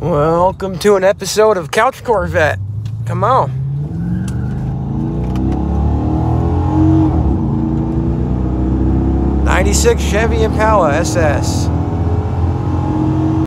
Welcome to an episode of Couch Corvette. Come on. Ninety-six Chevy Impala SS.